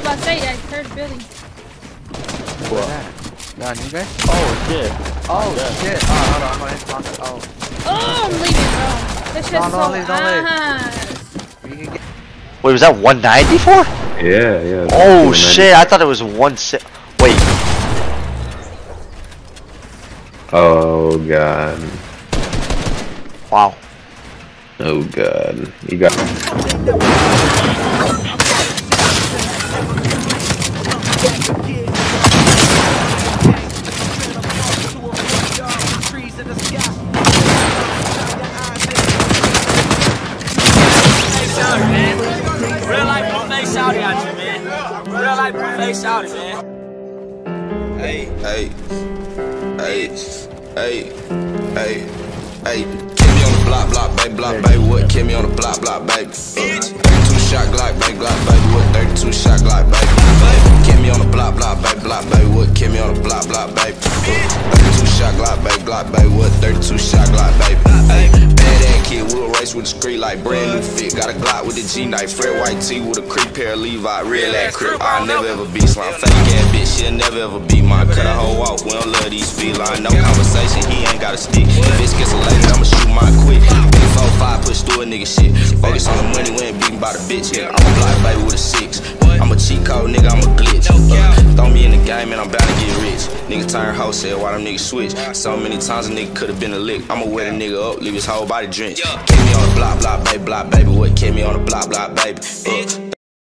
was about to say, I heard Billy. What? Nah, you guys? Oh shit. Oh Yeah. shit. Oh, hold on, I'm gonna hit pocket. Oh. Oh, I'm leaving, bro. This shit's No, so leave, don't leave. ass. You can get Wait, was that 194? Yeah, yeah. Oh shit, I thought it was one si- Wait, Oh god. wow. Oh god. You got. Real life buffet shouty, man. Hey, hey, hey, hey, hey, hey. Kill me on the block, block, baby, block, baby. What? Kill me on the block, block, baby. Uh, 32 shot Glock, baby, Glock, baby. What? 32 shot Glock, baby. Kill me on the block, block, baby, block, baby. What? Kill me on the block, block, baby. Uh, 32 shot Glock, baby, Glock, baby. What? 32 shot Glock, baby. Hey, bad ass kid, we'll race with the street like brand new fit. Got a Glock with the G knife, Fred white tee with a creep pair of Levi, real ass crib. I'll never ever be slime. Fake ass bitch, she'll never ever be mine. Cut a hoe off, we don't love these felines. No conversation, he ain't got a stick. If bitch gets a lady, I'ma shoot mine quick. Big 4-5, push through a nigga shit. Focus on the money, we ain't beaten by the bitch. Yeah, I'm a block baby with a six. I'm a cheat code, nigga, I'm a glitch. Uh, throw me in the game and I'm about rich. Nigga turn wholesale while them niggas switch. So many times a nigga could've been a lick. I'ma wet a nigga up, leave his whole body drenched. Keep me on the block, block, baby, block, baby. What? Keep me on the block, block, baby. Uh,